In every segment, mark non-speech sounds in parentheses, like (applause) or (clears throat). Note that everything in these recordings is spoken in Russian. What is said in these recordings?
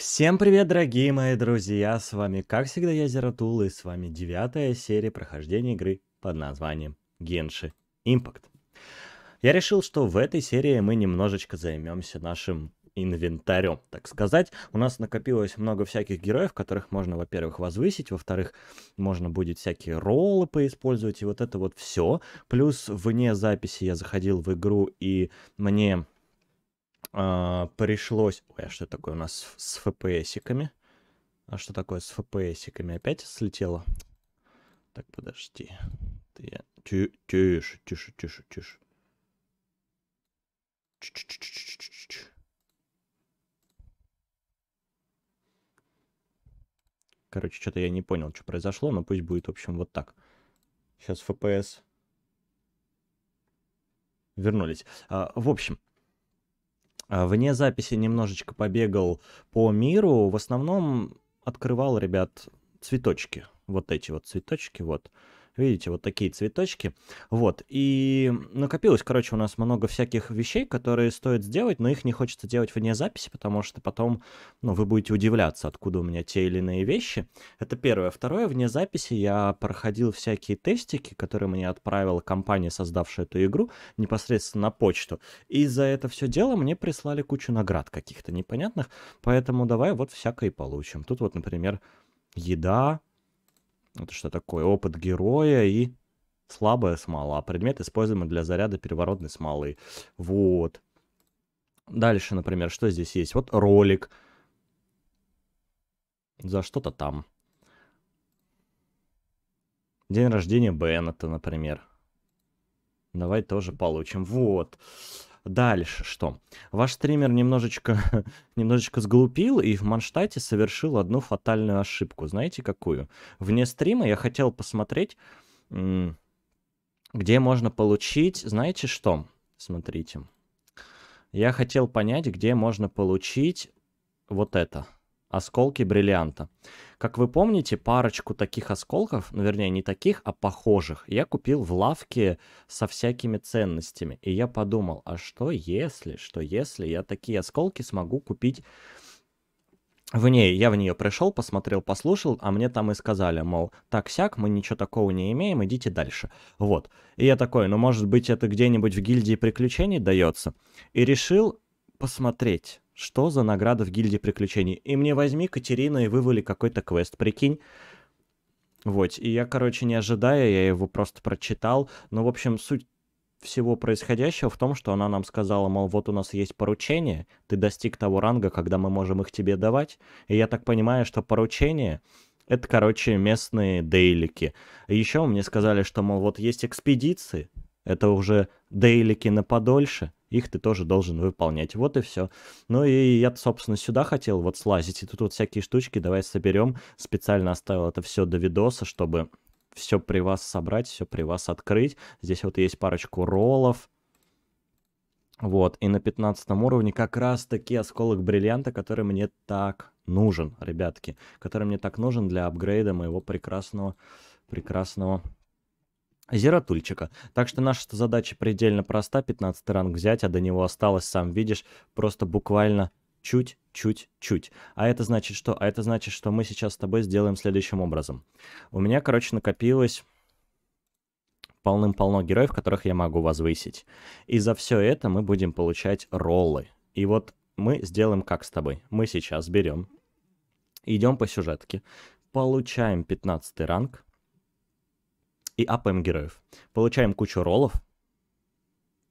Всем привет, дорогие мои друзья! С вами, как всегда, я Зератул, и с вами девятая серия прохождения игры под названием Генши Impact. Я решил, что в этой серии мы немножечко займемся нашим инвентарем, так сказать. У нас накопилось много всяких героев, которых можно, во-первых, возвысить, во-вторых, можно будет всякие роллы поиспользовать, и вот это вот все. Плюс вне записи я заходил в игру, и мне а, пришлось... Ой, а что такое у нас с FPS-иками? А что такое с FPS-иками? Опять слетело? Так, подожди. Ты я... Тише, тише, тише, тише. Короче, что-то я не понял, что произошло, но пусть будет, в общем, вот так. Сейчас FPS вернулись. А, в общем, вне записи немножечко побегал по миру. В основном открывал, ребят, цветочки. Вот эти вот цветочки, вот. Видите, вот такие цветочки. Вот. И накопилось, короче, у нас много всяких вещей, которые стоит сделать, но их не хочется делать вне записи, потому что потом, ну, вы будете удивляться, откуда у меня те или иные вещи. Это первое. Второе, вне записи я проходил всякие тестики, которые мне отправила компания, создавшая эту игру, непосредственно на почту. И за это все дело мне прислали кучу наград каких-то непонятных, поэтому давай вот всякое получим. Тут вот, например, еда, это что такое? Опыт героя и слабая смола. Предмет, используемый для заряда переворотной смолы. Вот. Дальше, например, что здесь есть? Вот ролик. За что-то там. День рождения Беннета, например. Давай тоже получим. Вот. Дальше что? Ваш стример немножечко, (laughs) немножечко сглупил и в Манштате совершил одну фатальную ошибку. Знаете какую? Вне стрима я хотел посмотреть, где можно получить, знаете что? Смотрите. Я хотел понять, где можно получить вот это – осколки бриллианта. Как вы помните, парочку таких осколков, ну, вернее, не таких, а похожих, я купил в лавке со всякими ценностями. И я подумал, а что если, что если я такие осколки смогу купить в ней, я в нее пришел, посмотрел, послушал, а мне там и сказали, мол, так-сяк, мы ничего такого не имеем, идите дальше. Вот. И я такой, ну, может быть, это где-нибудь в гильдии приключений дается? И решил посмотреть что за награда в гильдии приключений. И мне возьми Катерина и вывали какой-то квест, прикинь. Вот, и я, короче, не ожидая, я его просто прочитал. Но, в общем, суть всего происходящего в том, что она нам сказала, мол, вот у нас есть поручение, ты достиг того ранга, когда мы можем их тебе давать. И я так понимаю, что поручение — это, короче, местные дейлики. Еще мне сказали, что, мол, вот есть экспедиции, это уже дейлики на подольше, их ты тоже должен выполнять. Вот и все. Ну и я, собственно, сюда хотел вот слазить. И тут вот всякие штучки давай соберем. Специально оставил это все до видоса, чтобы все при вас собрать, все при вас открыть. Здесь вот есть парочку роллов. Вот, и на 15 уровне как раз таки осколок бриллианта, который мне так нужен, ребятки. Который мне так нужен для апгрейда моего прекрасного, прекрасного Зератульчика. Так что наша задача предельно проста, 15 ранг взять, а до него осталось, сам видишь, просто буквально чуть-чуть-чуть. А это значит что? А это значит, что мы сейчас с тобой сделаем следующим образом. У меня, короче, накопилось полным-полно героев, которых я могу возвысить. И за все это мы будем получать роллы. И вот мы сделаем как с тобой. Мы сейчас берем, идем по сюжетке, получаем 15 ранг, и апаем героев. Получаем кучу роллов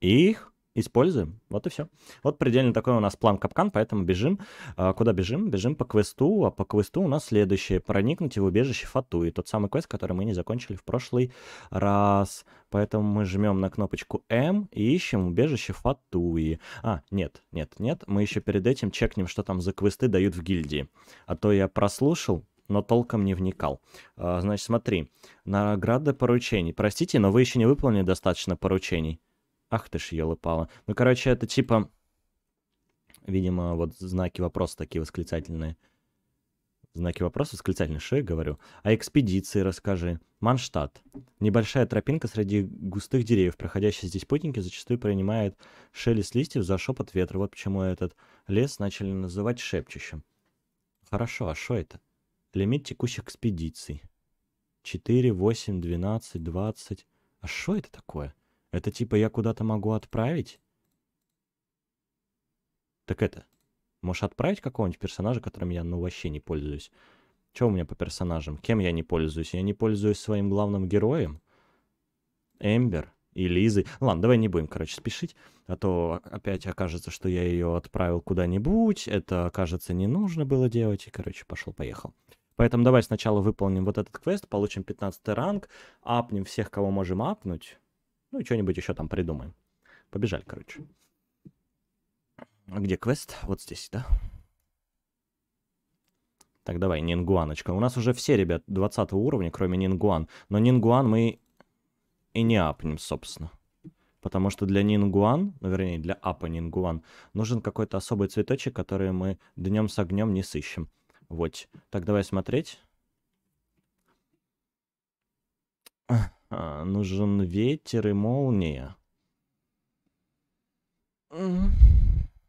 и их используем. Вот и все. Вот предельно такой у нас план капкан, поэтому бежим. А, куда бежим? Бежим по квесту, а по квесту у нас следующее. Проникнуть в убежище Фатуи. Тот самый квест, который мы не закончили в прошлый раз. Поэтому мы жмем на кнопочку М и ищем убежище Фатуи. А, нет, нет, нет. Мы еще перед этим чекнем, что там за квесты дают в гильдии. А то я прослушал, но толком не вникал. А, значит, смотри. Награда поручений. Простите, но вы еще не выполнили достаточно поручений. Ах ты ж, елы-пала. Ну, короче, это типа... Видимо, вот знаки вопроса такие восклицательные. Знаки вопроса, восклицательные, что я говорю? А экспедиции расскажи. Манштадт. Небольшая тропинка среди густых деревьев. Проходящие здесь путники зачастую принимают шелест листьев за шепот ветра. Вот почему этот лес начали называть шепчущим. Хорошо, а что это? Лимит текущих экспедиций. 4, 8, 12, 20. А что это такое? Это типа я куда-то могу отправить? Так это, можешь отправить какого-нибудь персонажа, которым я, ну, вообще не пользуюсь? Что у меня по персонажам? Кем я не пользуюсь? Я не пользуюсь своим главным героем? Эмбер и Лизой. Ладно, давай не будем, короче, спешить, а то опять окажется, что я ее отправил куда-нибудь, это, окажется, не нужно было делать, и, короче, пошел-поехал. Поэтому давай сначала выполним вот этот квест, получим 15 ранг, апнем всех, кого можем апнуть, ну и что-нибудь еще там придумаем. Побежали, короче. Где квест? Вот здесь, да? Так, давай, Нингуаночка. У нас уже все, ребят, 20 уровня, кроме Нингуан. Но Нингуан мы и не апнем, собственно. Потому что для Нингуан, ну, вернее, для апа Нингуан, нужен какой-то особый цветочек, который мы днем с огнем не сыщем. Вот. Так, давай смотреть. А, нужен ветер и молния.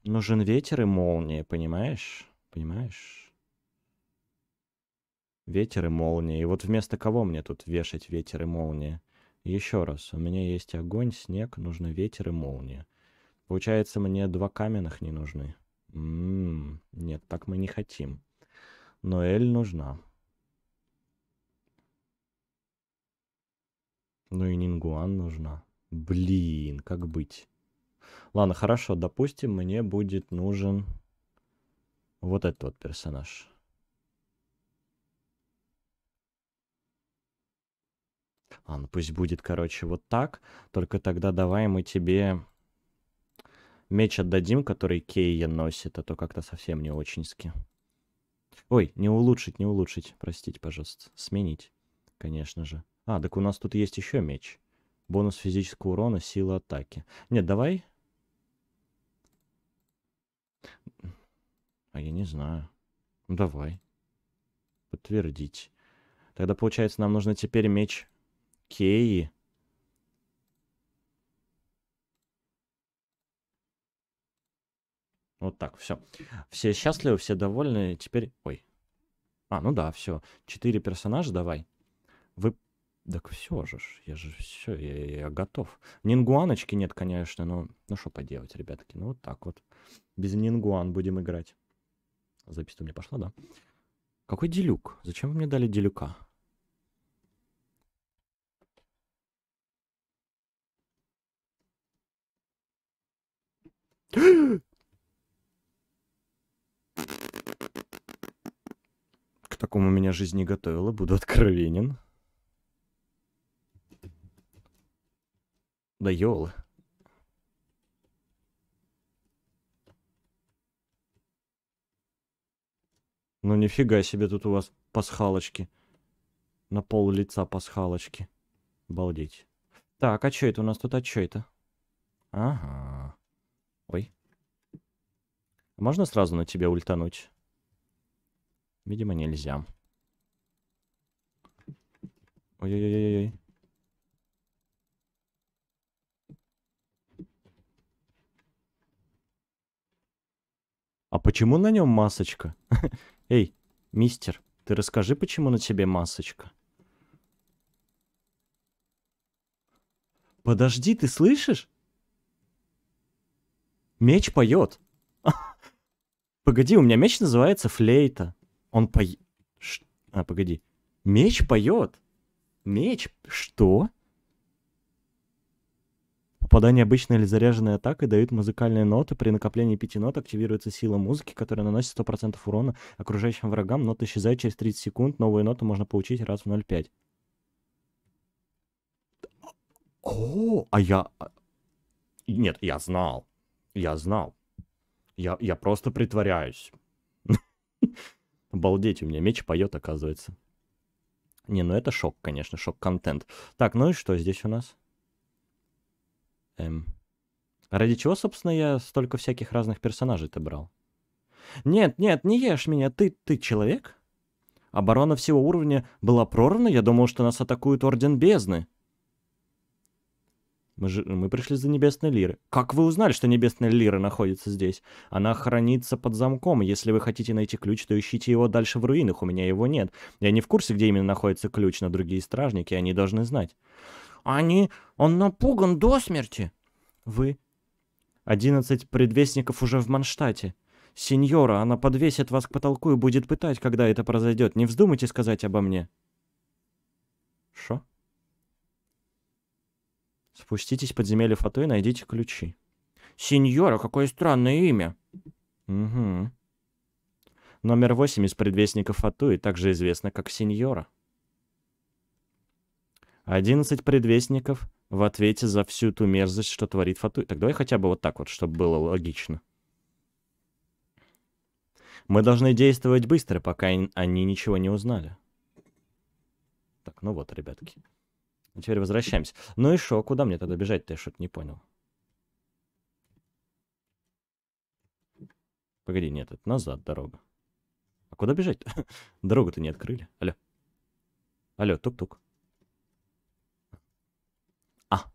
Нужен ветер и молния, понимаешь? Понимаешь? Ветер и молния. И вот вместо кого мне тут вешать ветер и молния? Еще раз, у меня есть огонь, снег, нужно ветер и молния. Получается, мне два каменных не нужны. М -м -м, нет, так мы не хотим. Но Эль нужна. Ну и Нингуан нужна. Блин, как быть? Ладно, хорошо, допустим, мне будет нужен вот этот вот персонаж. Ладно, пусть будет, короче, вот так. Только тогда давай мы тебе меч отдадим, который Кейя носит, а то как-то совсем не очень-ски. Ой, не улучшить, не улучшить, простите, пожалуйста. Сменить, конечно же. А, так у нас тут есть еще меч. Бонус физического урона, сила атаки. Нет, давай А я не знаю. Ну, давай. Подтвердить. Тогда, получается, нам нужно теперь меч Кеи. Вот так, все. Все счастливы, все довольны. Теперь... Ой. А, ну да, все. Четыре персонажа давай. Вы... Так все же, я же все, я, я готов. Нингуаночки нет, конечно, но... Ну что поделать, ребятки, ну вот так вот. Без нингуан будем играть. Запись у меня пошла, да? Какой делюк? Зачем вы мне дали делюка? Такому меня жизнь не готовила, буду откровенен. Да ёлы. Ну нифига себе тут у вас пасхалочки. На пол лица пасхалочки. Обалдеть. Так, а что это у нас тут? А что это? Ага. Ой. Можно сразу на тебя ультануть? Видимо, нельзя. Ой-ой-ой-ой. А почему на нем масочка? (laughs) Эй, мистер, ты расскажи, почему на тебе масочка? Подожди, ты слышишь? Меч поет. (laughs) Погоди, у меня меч называется флейта. Он поет. А, погоди. Меч поет. Меч? Что? Попадание обычной или заряженной атакой дают музыкальные ноты. При накоплении пяти нот активируется сила музыки, которая наносит 100% урона окружающим врагам. Ноты исчезают через 30 секунд. Новые ноты можно получить раз в 0,5. О, а я... А, нет, я знал. Я знал. Я, я просто притворяюсь. (laughs) Обалдеть, у меня меч поет, оказывается. Не, ну это шок, конечно, шок-контент. Так, ну и что здесь у нас? Эм. Ради чего, собственно, я столько всяких разных персонажей-то брал? Нет, нет, не ешь меня, ты, ты человек? Оборона всего уровня была прорвана, я думал, что нас атакует Орден Бездны. Мы, же, мы пришли за Небесной Лиры. Как вы узнали, что Небесная Лира находится здесь? Она хранится под замком. Если вы хотите найти ключ, то ищите его дальше в руинах. У меня его нет. Я не в курсе, где именно находится ключ, но другие стражники, они должны знать. Они... Он напуган до смерти. Вы... Одиннадцать предвестников уже в Манштате. Сеньора, она подвесит вас к потолку и будет пытать, когда это произойдет. Не вздумайте сказать обо мне. Шо? Спуститесь в подземелье Фату и найдите ключи. Сеньора, какое странное имя. Угу. Номер восемь из предвестников Фатуи также известно как Сеньора. Одиннадцать предвестников в ответе за всю ту мерзость, что творит Фатуи. Так давай хотя бы вот так вот, чтобы было логично. Мы должны действовать быстро, пока они ничего не узнали. Так, ну вот, ребятки. Теперь возвращаемся. Ну и шо, куда мне тогда бежать-то? Я что-то не понял. Погоди, нет, это назад дорога. А куда бежать-то? (laughs) Дорогу-то не открыли. Алло. Алло, тук-тук. А.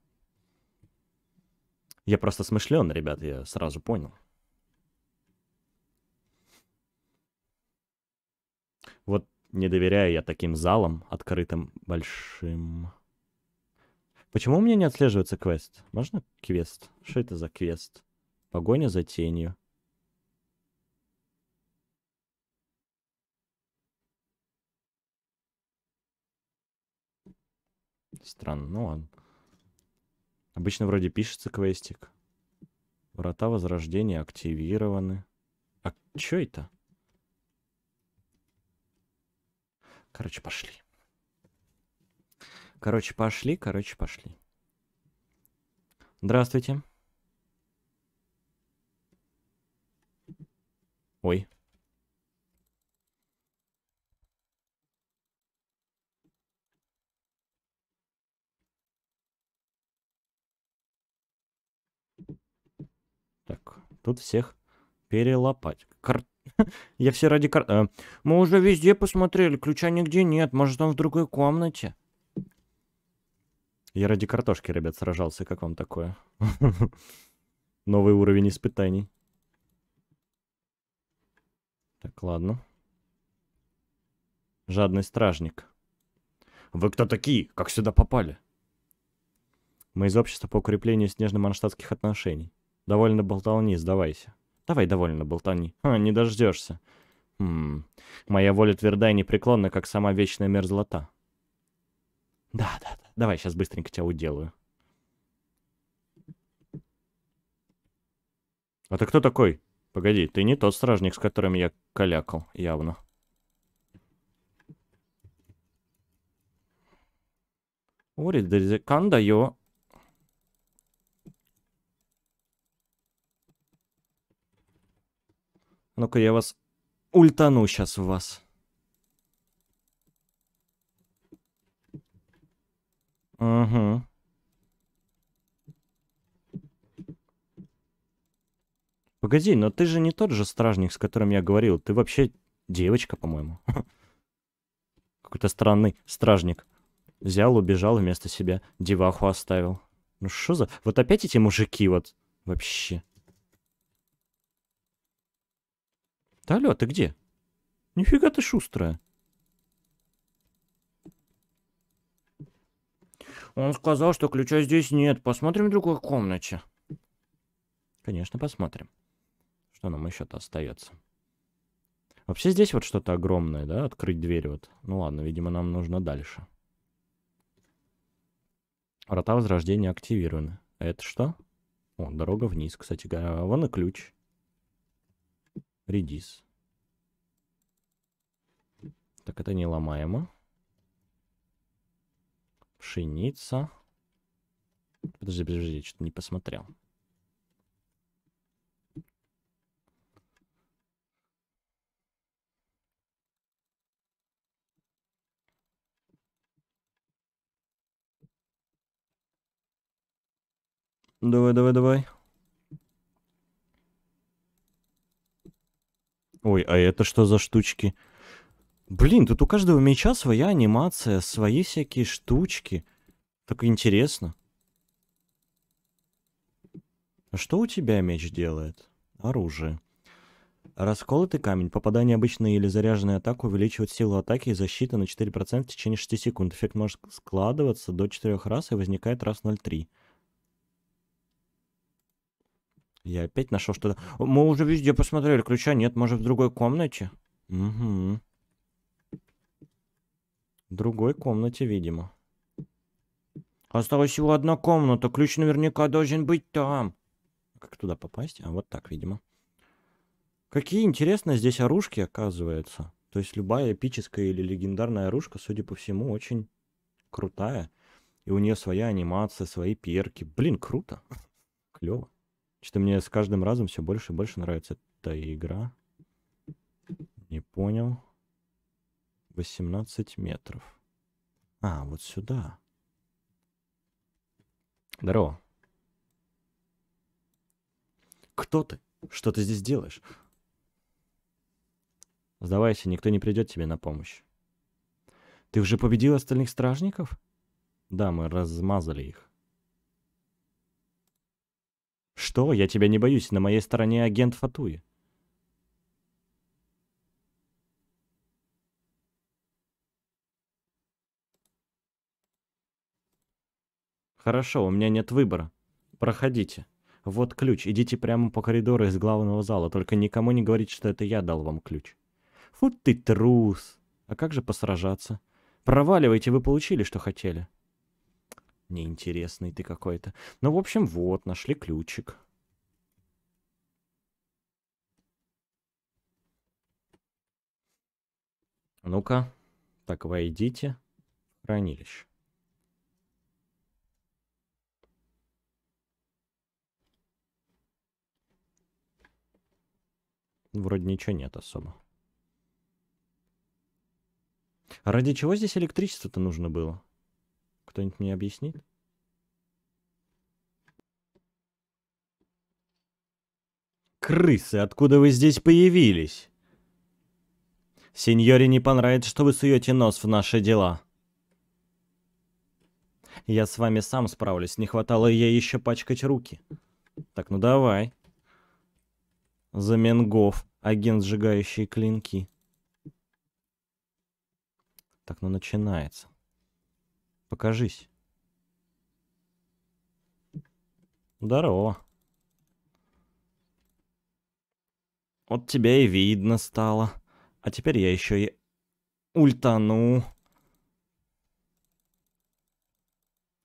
Я просто смышленый, ребят, я сразу понял. Вот не доверяю я таким залам, открытым большим. Почему у меня не отслеживается квест? Можно квест? Что это за квест? Погоня за тенью. Странно, ну ладно. Обычно вроде пишется квестик. Врата Возрождения активированы. А что это? Короче, пошли. Короче, пошли, короче, пошли. Здравствуйте. Ой. Так, тут всех перелопать. Кар... (laughs) Я все ради кар... А, мы уже везде посмотрели, ключа нигде нет. Может, он в другой комнате. Я ради картошки, ребят, сражался. Как вам такое? (laughs) Новый уровень испытаний. Так, ладно. Жадный стражник. Вы кто такие? Как сюда попали? Мы из общества по укреплению снежно-манштатских отношений. Довольно болтовни, сдавайся. Давай довольно болтани. А, не дождешься. Хм. Моя воля тверда и непреклонна, как сама вечная мерзлота. Да, да, да. Давай, сейчас быстренько тебя уделаю. А ты кто такой? Погоди, ты не тот стражник, с которым я калякал, явно. Ори, канда йо. Ну-ка, я вас ультану сейчас в вас. Угу. Погоди, но ты же не тот же стражник, с которым я говорил. Ты вообще девочка, по-моему. (laughs) Какой-то странный стражник. Взял, убежал вместо себя. Деваху оставил. Ну что за... Вот опять эти мужики вот. Вообще. Да алло, ты где? Нифига ты шустрая. Он сказал, что ключа здесь нет. Посмотрим в другой комнате. Конечно, посмотрим. Что нам еще-то остается? Вообще здесь вот что-то огромное, да? Открыть дверь вот. Ну ладно, видимо, нам нужно дальше. Врата Возрождения активированы. А это что? О, дорога вниз, кстати говоря. Вон и ключ. Редис. Так, это не ломаемо. Пшеница. Подожди, подожди, я что-то не посмотрел. Давай, давай, давай. Ой, а это что за штучки? Блин, тут у каждого меча своя анимация, свои всякие штучки. Так интересно. А Что у тебя меч делает? Оружие. Расколотый камень. Попадание обычной или заряженной атаки увеличивает силу атаки и защиты на 4% в течение 6 секунд. Эффект может складываться до 4 раз и возникает раз в 0,3. Я опять нашел что-то. Мы уже везде посмотрели, ключа нет, может в другой комнате? Угу. В другой комнате, видимо. Осталась всего одна комната, ключ наверняка должен быть там. Как туда попасть? А вот так, видимо. Какие интересные здесь оружки, оказывается. То есть любая эпическая или легендарная оружка, судя по всему, очень крутая. И у нее своя анимация, свои перки. Блин, круто. (laughs) Клево. Что-то мне с каждым разом все больше и больше нравится эта игра. Не понял. 18 метров. А, вот сюда. Здорово. Кто ты? Что ты здесь делаешь? Сдавайся, никто не придет тебе на помощь. Ты уже победил остальных стражников? Да, мы размазали их. Что? Я тебя не боюсь. На моей стороне агент Фатуи. Хорошо, у меня нет выбора. Проходите. Вот ключ. Идите прямо по коридору из главного зала. Только никому не говорите, что это я дал вам ключ. Фу ты трус. А как же посражаться? Проваливайте, вы получили, что хотели. Неинтересный ты какой-то. Ну, в общем, вот, нашли ключик. Ну-ка. Так, войдите в хранилище. Вроде ничего нет особо. А ради чего здесь электричество-то нужно было? Кто-нибудь мне объяснит? Крысы, откуда вы здесь появились? Сеньоре не понравится, что вы суете нос в наши дела. Я с вами сам справлюсь, не хватало ей еще пачкать руки. Так, ну давай. Заменгов, агент, сжигающий клинки. Так, ну начинается. Покажись. Здорово. Вот тебя и видно стало. А теперь я еще и ультану.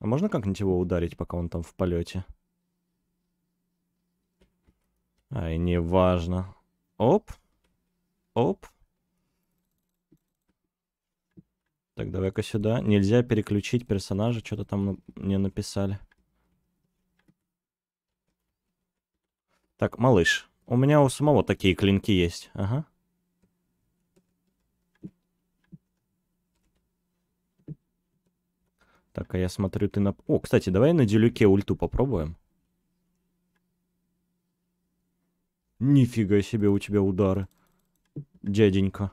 А можно как-нибудь его ударить, пока он там в полете? Ай, неважно. Оп. Оп. Так, давай-ка сюда. Нельзя переключить персонажа, что-то там мне написали. Так, малыш, у меня у самого такие клинки есть. Ага. Так, а я смотрю, ты на... О, кстати, давай на делюке ульту попробуем. Нифига себе у тебя удары, дяденька.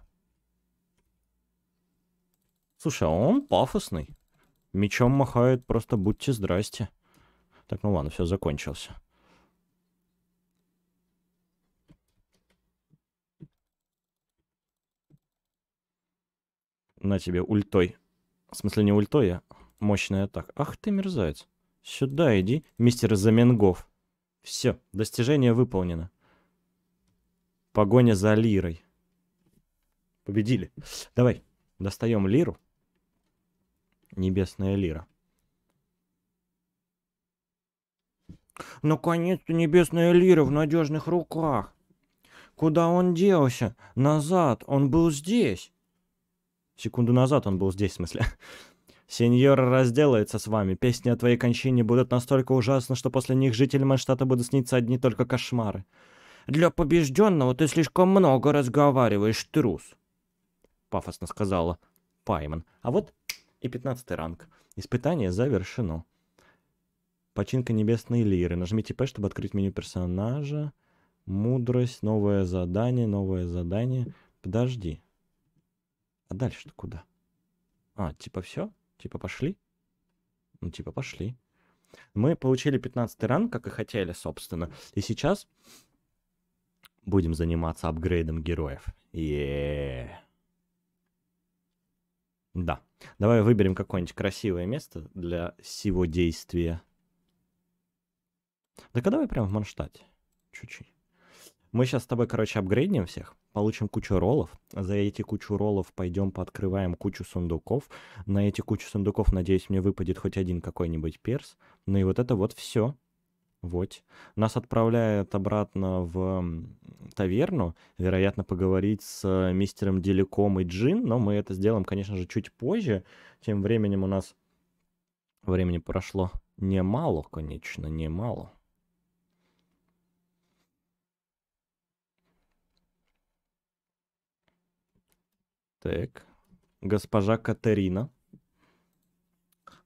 Слушай, а он пафосный. Мечом махает, просто будьте здрасте. Так, ну ладно, все, закончился. На тебе ультой. В смысле, не ультой, а мощная атака. Ах ты мерзавец. Сюда иди, мистер Заменгов. Все, достижение выполнено. Погоня за лирой. Победили. Давай, достаем лиру. Небесная лира. Наконец-то небесная лира в надежных руках. Куда он делся? Назад, он был здесь. Секунду назад он был здесь, в смысле. (laughs) Сеньор разделается с вами. Песни о твоей кончине будут настолько ужасны, что после них жителям Манштата будут сниться одни только кошмары. Для побежденного ты слишком много разговариваешь, трус. Пафосно сказала Пайман. А вот и 15 ранг. Испытание завершено. Починка небесной лиры. Нажмите P, чтобы открыть меню персонажа. Мудрость, новое задание, новое задание. Подожди. А дальше-то куда? А, типа все? Типа пошли? Ну, типа пошли. Мы получили 15 ранг, как и хотели, собственно. И сейчас будем заниматься апгрейдом героев. е Да. Давай выберем какое-нибудь красивое место для всего действия. Да-ка давай прям в Манштате. Чуть-чуть. Мы сейчас с тобой, короче, апгрейднем всех, получим кучу роллов. За эти кучу роллов пойдем пооткрываем кучу сундуков. На эти кучу сундуков, надеюсь, мне выпадет хоть один какой-нибудь перс. Ну и вот это вот все. Вот. Нас отправляют обратно в таверну, вероятно, поговорить с мистером Деликом и Джин, но мы это сделаем, конечно же, чуть позже. Тем временем у нас времени прошло немало, конечно, немало. Так, госпожа Катерина,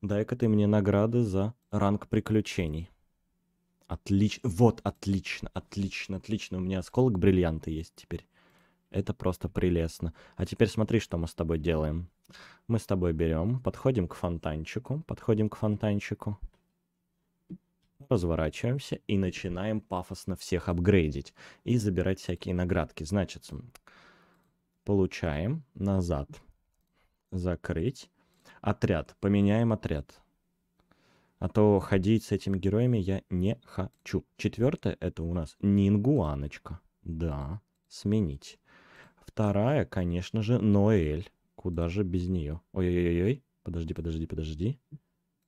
дай-ка ты мне награды за ранг приключений. Отлично, вот, отлично, отлично, отлично. У меня осколок бриллианта есть теперь. Это просто прелестно. А теперь смотри, что мы с тобой делаем. Мы с тобой берем, подходим к фонтанчику, подходим к фонтанчику, разворачиваемся и начинаем пафосно всех апгрейдить и забирать всякие наградки. Значит, Получаем. Назад. Закрыть. Отряд. Поменяем отряд. А то ходить с этими героями я не хочу. Четвертое это у нас Нингуаночка. Да, сменить. Вторая, конечно же, Ноэль. Куда же без нее? Ой-ой-ой, подожди, подожди, подожди.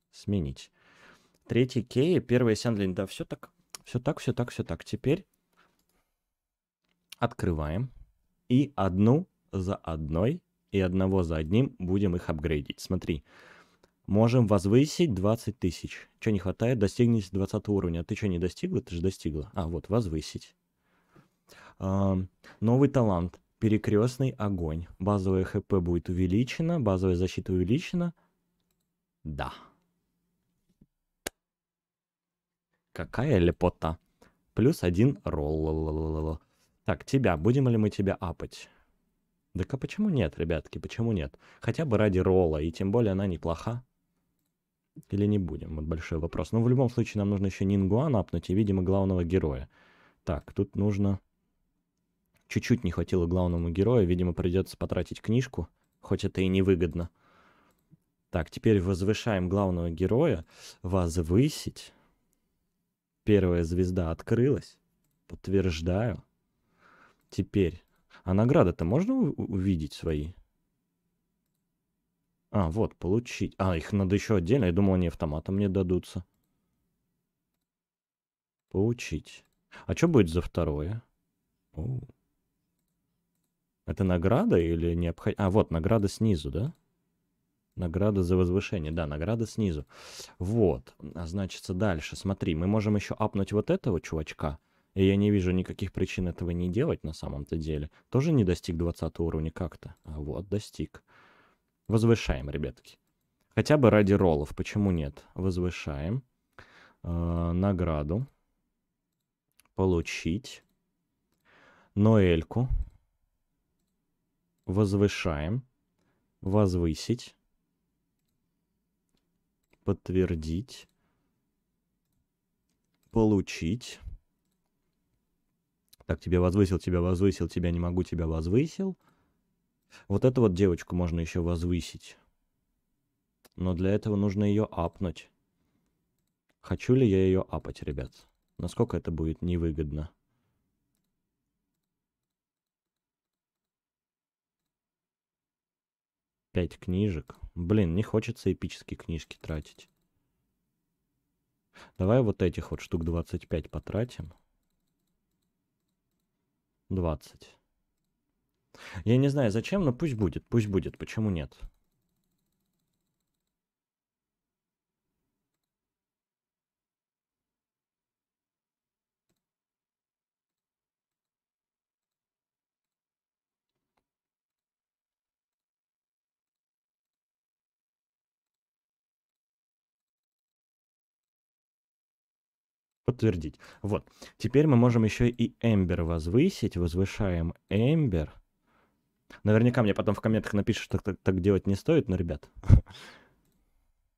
Сменить. Третий Кей, первая Сяндлин. Да, все так, все так, все так, все так. Теперь открываем и одну за одной, и одного за одним будем их апгрейдить. Смотри, можем возвысить 20 тысяч. Что не хватает, достигнете 20 уровня. А ты что, не достигла? Ты же достигла. А, вот, возвысить. А, новый талант. Перекрестный огонь. Базовая ХП будет увеличена, базовая защита увеличена. Да. Какая лепота. Плюс один ролл. Так, тебя. Будем ли мы тебя апать? Да а почему нет, ребятки, почему нет? Хотя бы ради ролла, и тем более она неплоха. Или не будем? Вот большой вопрос. Но ну, в любом случае нам нужно еще Нингуан апнуть и, видимо, главного героя. Так, тут нужно... Чуть-чуть не хватило главному герою, видимо, придется потратить книжку, хоть это и невыгодно. Так, теперь возвышаем главного героя. Возвысить. Первая звезда открылась. Подтверждаю. Теперь. А награды-то можно увидеть свои? А, вот, получить. А, их надо еще отдельно. Я думал, они автоматом мне дадутся. Получить. А что будет за второе? О. Это награда или необходимо? А, вот, награда снизу, да? Награда за возвышение. Да, награда снизу. Вот. А значит, дальше. Смотри, мы можем еще апнуть вот этого чувачка. И я не вижу никаких причин этого не делать на самом-то деле. Тоже не достиг 20 уровня как-то. А вот, достиг. Возвышаем, ребятки. Хотя бы ради роллов. Почему нет? Возвышаем. Э, награду. Получить. Ноэльку. Возвышаем. Возвысить. Подтвердить. Получить. Так, тебя возвысил, тебя возвысил, тебя не могу, тебя возвысил. Вот эту вот девочку можно еще возвысить. Но для этого нужно ее апнуть. Хочу ли я ее апать, ребят? Насколько это будет невыгодно? Пять книжек. Блин, не хочется эпические книжки тратить. Давай вот этих вот штук 25 потратим. 20. Я не знаю зачем, но пусть будет, пусть будет, почему нет? подтвердить. Вот. Теперь мы можем еще и Эмбер возвысить. Возвышаем Эмбер. Наверняка мне потом в комментах напишут, что так, так делать не стоит, но, ребят, (laughs)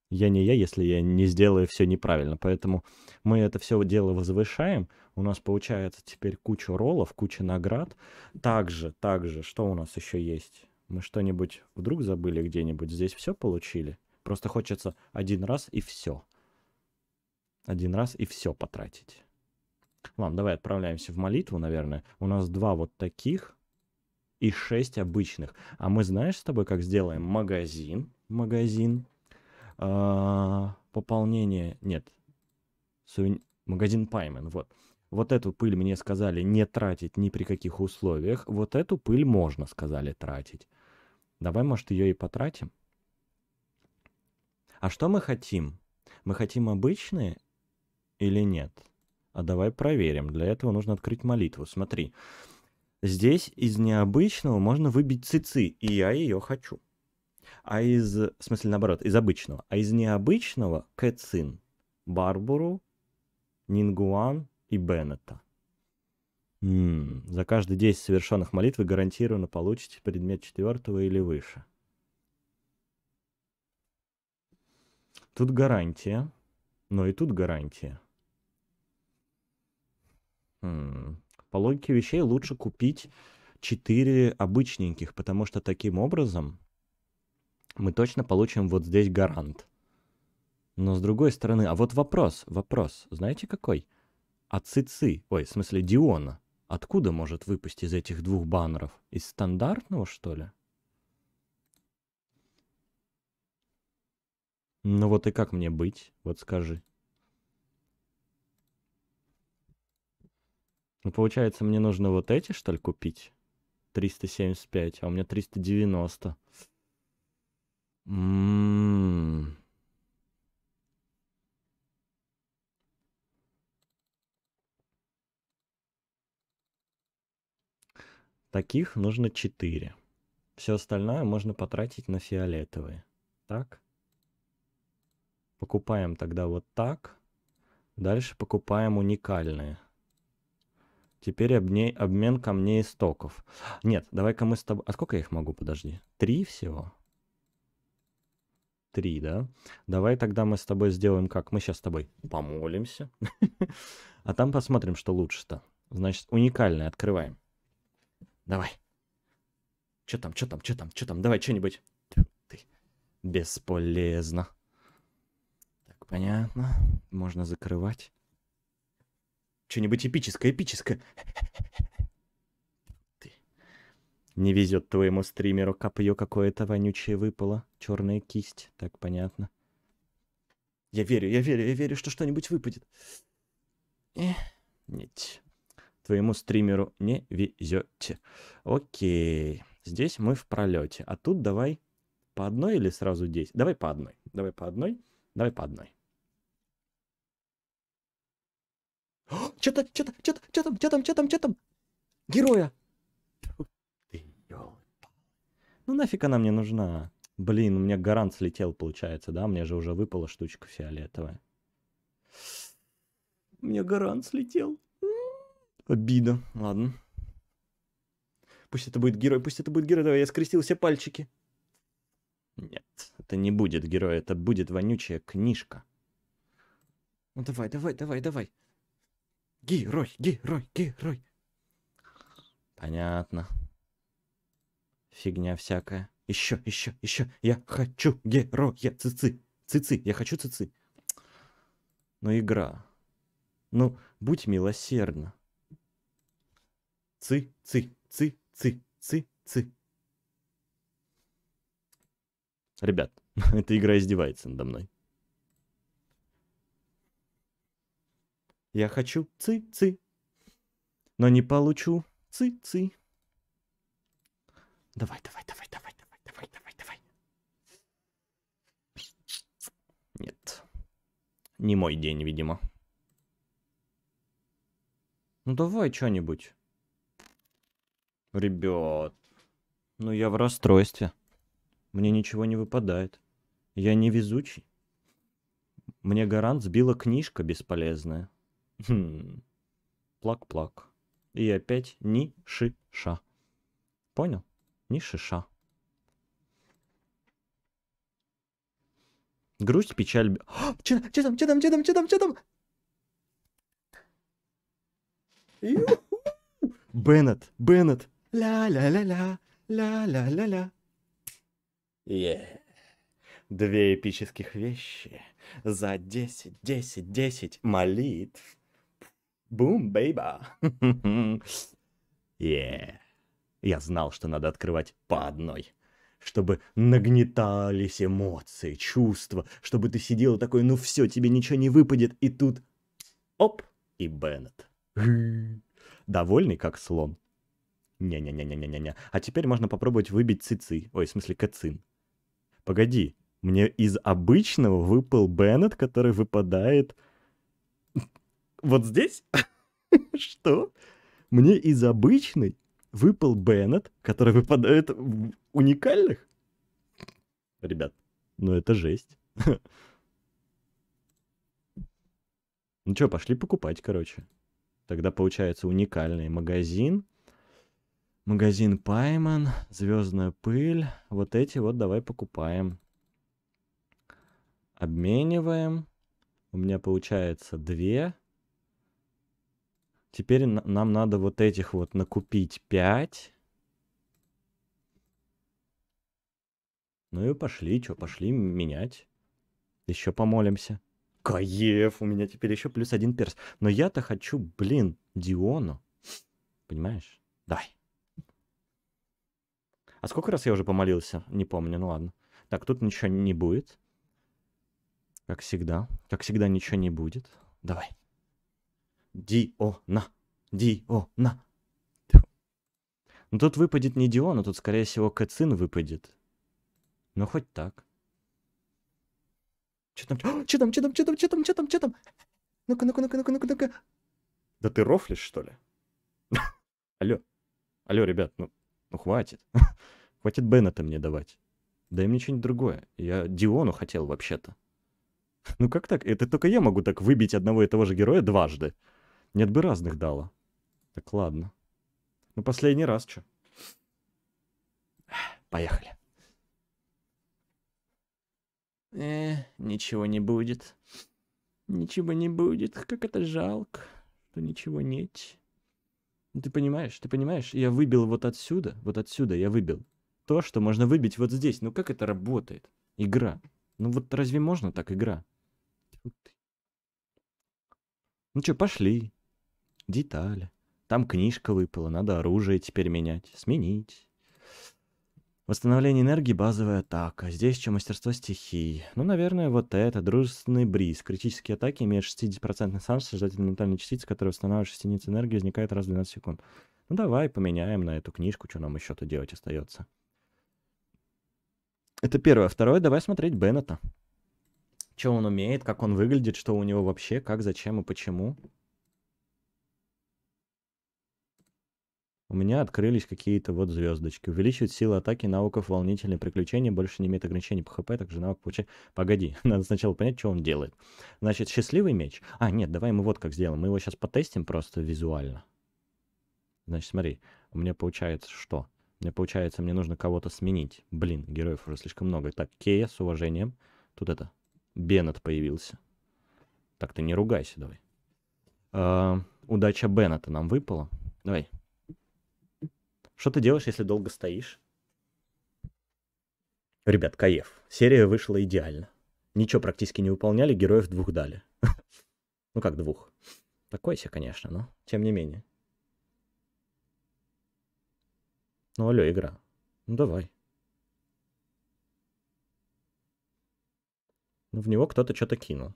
Я не я, если я не сделаю все неправильно. Поэтому мы это все дело возвышаем. У нас получается теперь куча роллов, куча наград. Также, также, что у нас еще есть? Мы что-нибудь вдруг забыли где-нибудь? Здесь все получили? Просто хочется один раз и все. Один раз и все потратить. Ладно, давай отправляемся в молитву, наверное. У нас два вот таких и шесть обычных. А мы знаешь с тобой, как сделаем магазин? Магазин. А, пополнение. Нет. Сувен... Магазин Паймен. Вот. Вот эту пыль мне сказали не тратить ни при каких условиях. Вот эту пыль можно, сказали, тратить. Давай, может, ее и потратим? А что мы хотим? Мы хотим обычные или нет? А давай проверим. Для этого нужно открыть молитву. Смотри. Здесь из необычного можно выбить цицы, и я ее хочу. А из, в смысле наоборот, из обычного. А из необычного Кэцин, Барбару, Нингуан и Беннета. М-м, за каждые 10 совершенных молитв вы гарантированно получите предмет четвертого или выше. Тут гарантия, но и тут гарантия. М-м, по логике вещей лучше купить 4 обычненьких, потому что таким образом мы точно получим вот здесь гарант. Но с другой стороны, а вот вопрос, вопрос, знаете какой? А Цицы, ой, в смысле Диона, откуда может выпасть из этих двух баннеров? Из стандартного, что ли? Ну вот и как мне быть? Вот скажи. Ну, получается, мне нужно вот эти, что ли, купить? 375, а у меня 390. М-м-м. Таких нужно 4. Все остальное можно потратить на фиолетовые. Так? Покупаем тогда вот так. Дальше покупаем уникальные. Теперь обне... обмен камней истоков. Нет, давай-ка мы с тобой... А сколько я их могу, подожди? Три всего? Три, да? Давай тогда мы с тобой сделаем как? Мы сейчас с тобой помолимся. (laughs) А там посмотрим, что лучше-то. Значит, уникальное открываем. Давай. Что там, что там, что там, что там? Давай, что-нибудь. Бесполезно. Так, понятно. Можно закрывать. Что-нибудь эпическое, эпическое. (laughs) Ты. Не везет твоему стримеру, копье какое-то вонючее выпало. Черная кисть, так понятно. Я верю, я верю, я верю, что что-нибудь выпадет. Эх, нет. Твоему стримеру не везете. Окей. Здесь мы в пролете. А тут давай по одной или сразу 10? Давай по одной. Давай по одной. Давай по одной. Что-то, что-то, что-то, что там, что там, что там, что там? Героя! Ты, ну нафиг она мне нужна? Блин, у меня гарант слетел, получается, да? Мне же уже выпала штучка фиолетовая. Мне гарант слетел. Обида. Ладно. Пусть это будет герой, пусть это будет герой. Давай, я скрестил все пальчики. Нет, это не будет герой, это будет вонючая книжка. Ну давай, давай, давай, давай. Герой, герой, герой. Понятно. Фигня всякая. Еще, еще, еще. Я хочу героя. Цицы. Цицы. Я хочу цицы. Ну, игра. Ну, будь милосердна. Цы, цы, цы, цы, цы, цы. Ребят, (laughs) эта игра издевается надо мной. Я хочу цы-цы, но не получу цы-цы. Давай, давай, давай, давай, давай, давай, давай, давай. Нет. Не мой день, видимо. Ну давай что-нибудь. Ребят. Ну я в расстройстве. Мне ничего не выпадает. Я невезучий. Мне гарант сбила книжка бесполезная. Хм. Плак-плак. И опять ни шиша. Понял? Ни шиша. Грусть, печаль... б- (gasps) Че че там, че там, че там, че там, че там? Беннет, Беннет. Ля-ля-ля-ля, ля-ля-ля-ля. Е. Две эпических вещи за 10, 10, 10 молитв. Бум, бейба. (laughs) Я знал, что надо открывать по одной. Чтобы нагнетались эмоции, чувства. Чтобы ты сидел такой, ну все, тебе ничего не выпадет. И тут оп, и Беннет. (gasps) Довольный, как слон. Не-не-не-не-не-не. А теперь можно попробовать выбить цицы. Ой, в смысле кацин. Погоди, мне из обычного выпал Беннет, который выпадает вот здесь? (laughs) Что? Мне из обычной выпал Беннет, который выпадает в уникальных? Ребят, ну это жесть. (laughs) Ну что, пошли покупать, короче. Тогда получается уникальный магазин. Магазин Пайман, Звездная пыль. Вот эти вот давай покупаем. Обмениваем. У меня получается две. Теперь на- нам надо вот этих вот накупить 5. Ну и пошли, что, пошли менять. Еще помолимся. Каев, у меня теперь еще плюс один перс. Но я-то хочу, блин, Диону. Понимаешь? Давай. А сколько раз я уже помолился? Не помню, ну ладно. Так, тут ничего не будет. Как всегда. Как всегда, ничего не будет. Давай. Диона. Диона. Ну тут выпадет не Диона, тут, скорее всего, Кацин выпадет. Ну, хоть так. Че там? Че там? Че там? Че там? Че там? Че там? Че там? Ну-ка, ну-ка, ну-ка, ну-ка, ну-ка, ну-ка. Да ты рофлишь, что ли? (laughs) Алло. Алло, ребят, ну, ну хватит. (laughs) Хватит Беннета мне давать. Дай мне что-нибудь другое. Я Диону хотел вообще-то. (laughs) Ну как так? Это только я могу так выбить одного и того же героя дважды. Нет бы разных дала. Так ладно. Ну последний раз что? Поехали. Э, ничего не будет. Ничего не будет. Как это жалко, что ничего нет. Ну, Ты понимаешь, ты понимаешь, я выбил вот отсюда, вот отсюда я выбил то, что можно выбить вот здесь. Ну как это работает? Игра. Ну вот разве можно так игра? Ну что, пошли. Детали. Там книжка выпала, надо оружие теперь менять, сменить. Восстановление энергии, базовая атака. Здесь что, мастерство стихий. Ну, наверное, вот это. Дружественный бриз. Критические атаки имеют 60% шанс создать элементальные частицы, которые восстанавливают 6 единиц энергии, возникает раз в 12 секунд. Ну, давай поменяем на эту книжку, что нам еще-то делать остается. Это первое. Второе, давай смотреть Беннета. Что он умеет, как он выглядит, что у него вообще, как, зачем и почему. У меня открылись какие-то вот звездочки. Увеличивает силу атаки навыков волнительные приключения, больше не имеет ограничений по хп, также навык получает... Погоди, (laughs) надо сначала понять, что он делает. Значит, счастливый меч. А, нет, давай мы вот как сделаем. Мы его сейчас потестим просто визуально. Значит, смотри, у меня получается что? Меня получается, мне нужно кого-то сменить. Блин, героев уже слишком много. Так, Кея с уважением. Тут это, Беннет появился. Так, ты не ругайся, давай. А, удача Беннета нам выпала. Давай. Что ты делаешь, если долго стоишь? Ребят, Каев. Серия вышла идеально. Ничего практически не выполняли, героев двух дали. (laughs) Ну как двух? Такой себе, конечно, но тем не менее. Ну алло, игра. Ну давай. Ну в него кто-то что-то кинул.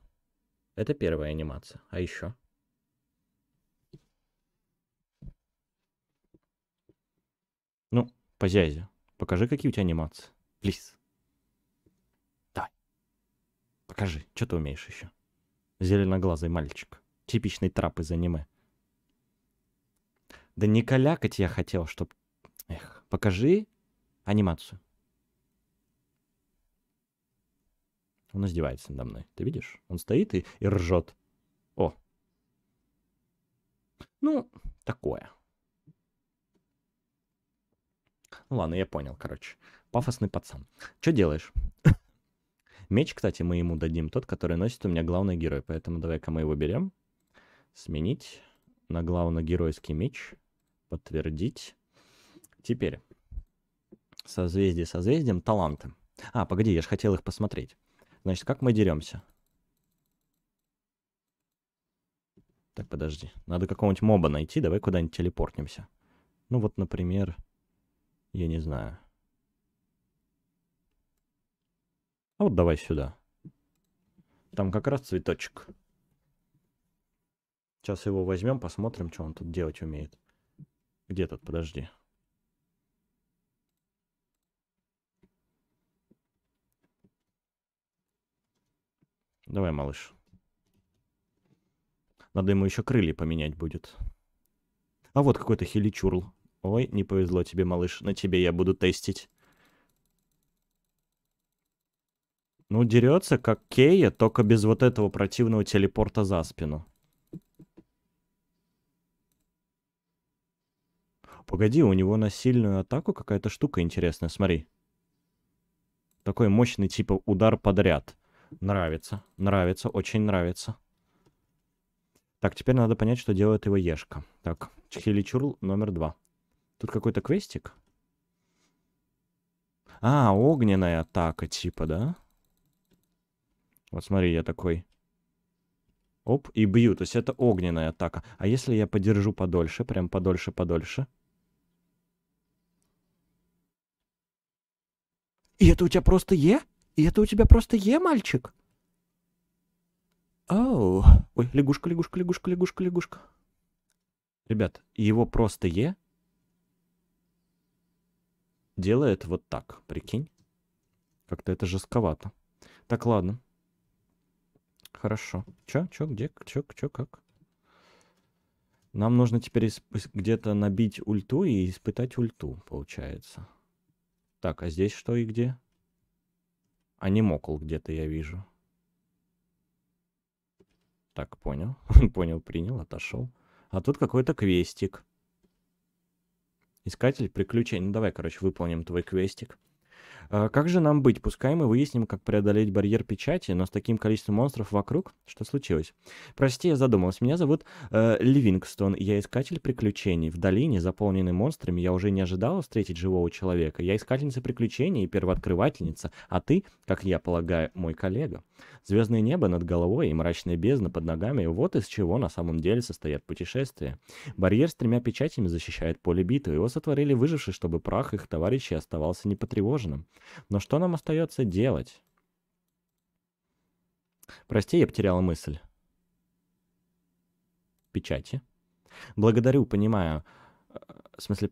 Это первая анимация. А еще? Ну, позязи. Покажи, какие у тебя анимации. Плиз. Давай. Покажи, что ты умеешь еще. Зеленоглазый мальчик. Типичный трап из аниме. Да не калякать я хотел, чтоб... Эх, покажи анимацию. Он издевается надо мной. Ты видишь? Он стоит и, и ржет. О. Ну, такое. Ну ладно, я понял, короче. Пафосный пацан. Что делаешь? (laughs) Меч, кстати, мы ему дадим, тот, который носит у меня главный герой. Поэтому давай-ка мы его берем. Сменить на главногеройский меч. Подтвердить. Теперь. Созвездие созвездием. Таланты. А, погоди, я же хотел их посмотреть. Значит, как мы деремся? Так, подожди. Надо какого-нибудь моба найти. Давай куда-нибудь телепортнемся. Ну вот, например, я не знаю. А вот давай сюда. Там как раз цветочек. Сейчас его возьмем, посмотрим, что он тут делать умеет. Где тут? Подожди. Давай, малыш. Надо ему еще крылья поменять будет. А вот какой-то хиличурл. Ой, не повезло тебе, малыш. На тебе я буду тестить. Ну, дерется как Кея, только без вот этого противного телепорта за спину. Погоди, у него на сильную атаку какая-то штука интересная, смотри. Такой мощный типа удар подряд. Нравится, нравится, очень нравится. Так, теперь надо понять, что делает его Ешка. Так, Чхиличурл номер два. Тут какой-то квестик. А, огненная атака типа, да? Вот смотри, я такой. Оп, и бью. То есть это огненная атака. А если я подержу подольше, прям подольше, подольше? И это у тебя просто Е? И это у тебя просто Е, мальчик? Оу. Ой, лягушка, лягушка, лягушка, лягушка, лягушка. Ребят, его просто Е делает вот так, прикинь. Как-то это жестковато. Так, ладно. Хорошо. Чё, чё, где, чё, чё, как? Нам нужно теперь где-то набить ульту и испытать ульту, получается. Так, а здесь что и где? Анимокул где-то я вижу. Так, понял. (laughs) понял, принял, отошел. А тут какой-то квестик. Искатель приключений. Ну, давай, короче, выполним твой квестик. А как же нам быть? Пускай мы выясним, как преодолеть барьер печати, но с таким количеством монстров вокруг, что случилось? Прости, я задумался. Меня зовут э, Ливингстон, я искатель приключений. В долине, заполненной монстрами, я уже не ожидала встретить живого человека. Я искательница приключений и первооткрывательница, а ты, как я полагаю, мой коллега. Звездное небо над головой и мрачная бездна под ногами — вот из чего на самом деле состоят путешествия. Барьер с тремя печатями защищает поле битвы. Его сотворили выжившие, чтобы прах их товарищей оставался непотревоженным. Но что нам остается делать? Прости, я потеряла мысль. Печати. Благодарю, понимаю. Э, в смысле,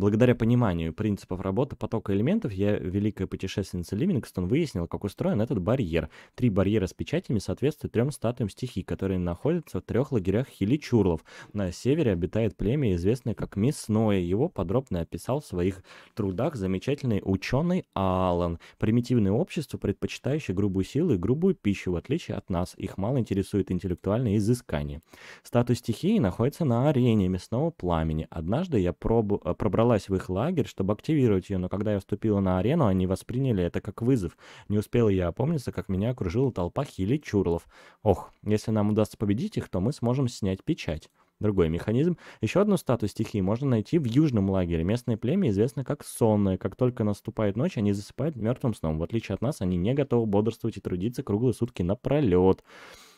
Благодаря пониманию принципов работы потока элементов, я, великая путешественница Ливингстон, выяснил, как устроен этот барьер. Три барьера с печатями соответствуют трем статуям стихий, которые находятся в трех лагерях хиличурлов. На севере обитает племя, известное как Мясное. Его подробно описал в своих трудах замечательный ученый Аллан. Примитивное общество, предпочитающее грубую силу и грубую пищу, в отличие от нас. Их мало интересует интеллектуальное изыскание. Статуя стихии находится на арене мясного пламени. Однажды я пробу, э, пробрал ворвалась в их лагерь, чтобы активировать ее, но когда я вступила на арену, они восприняли это как вызов. Не успела я опомниться, как меня окружила толпа хили чурлов. Ох, если нам удастся победить их, то мы сможем снять печать. Другой механизм. Еще одну статую стихии можно найти в южном лагере. Местное племя известно как сонное. Как только наступает ночь, они засыпают мертвым сном. В отличие от нас, они не готовы бодрствовать и трудиться круглые сутки напролет.